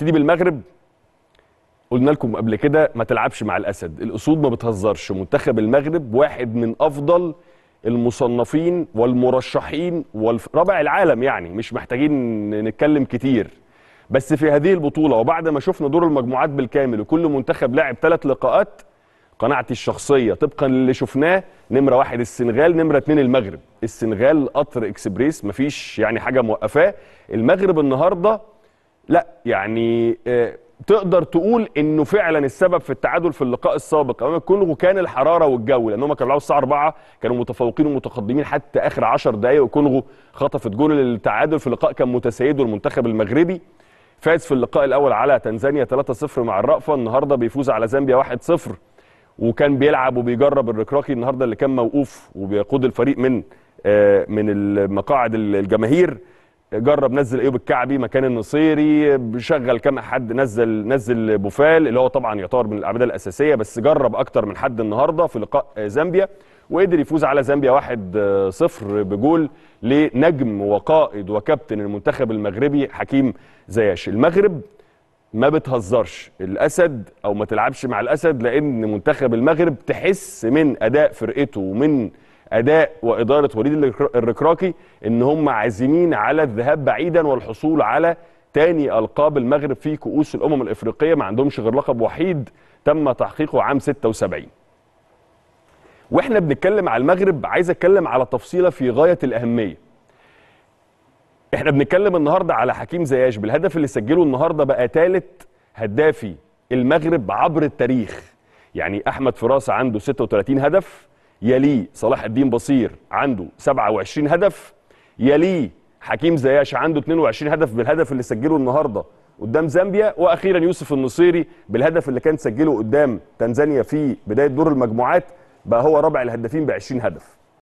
ابتدي بالمغرب. قلنا لكم قبل كده ما تلعبش مع الأسد. الأسود ما بتهزرش. منتخب المغرب واحد من أفضل المصنفين والمرشحين ورابع العالم يعني. مش محتاجين نتكلم كتير. بس في هذه البطولة وبعد ما شفنا دور المجموعات بالكامل وكل منتخب لعب ثلاث لقاءات قناعتي الشخصية طبقا للي شفناه نمرة واحد السنغال نمرة اتنين المغرب. السنغال قطر إكسبريس مفيش يعني حاجة موقفاه. المغرب النهارده لا يعني آه تقدر تقول إنه فعلا السبب في التعادل في اللقاء السابق امام الكونغو كان الحرارة والجو لانهم كانوا بيلعبوا الساعة 4 كانوا متفوقين ومتقدمين حتى آخر 10 دقائق والكونغو خطفت جول التعادل في اللقاء كان متسيده المنتخب المغربي فاز في اللقاء الأول على تنزانيا 3-0 مع الرأفة النهارده بيفوز على زامبيا 1-0 وكان بيلعب وبيجرب الركراكي النهارده اللي كان موقوف وبيقود الفريق من آه من المقاعد الجماهير. جرب نزل ايوب الكعبي مكان النصيري شغل كام حد نزل نزل بوفال اللي هو طبعا يعتبر من الأعمدة الأساسية بس جرب أكتر من حد النهارده في لقاء زامبيا وقدر يفوز على زامبيا 1-0 بجول لنجم وقائد وكابتن المنتخب المغربي حكيم زياش. المغرب ما بتهزرش الأسد أو ما تلعبش مع الأسد لأن منتخب المغرب تحس من أداء فرقته ومن أداء وإدارة وليد الركراكي إن هم عازمين على الذهاب بعيدا والحصول على تاني ألقاب المغرب في كؤوس الأمم الإفريقية. ما عندهمش غير لقب وحيد تم تحقيقه عام 76 وإحنا بنتكلم على المغرب عايز أتكلم على تفصيلة في غاية الأهمية. إحنا بنتكلم النهارده على حكيم زياش. بالهدف اللي سجله النهارده بقى ثالث هدافي المغرب عبر التاريخ. يعني أحمد فراس عنده 36 هدف. يليه صلاح الدين بصير عنده 27 هدف يليه حكيم زياش عنده 22 هدف بالهدف اللي سجله النهارده قدام زامبيا وأخيرا يوسف النصيري بالهدف اللي كان سجله قدام تنزانيا في بداية دور المجموعات بقى هو رابع الهدافين ب 20 هدف.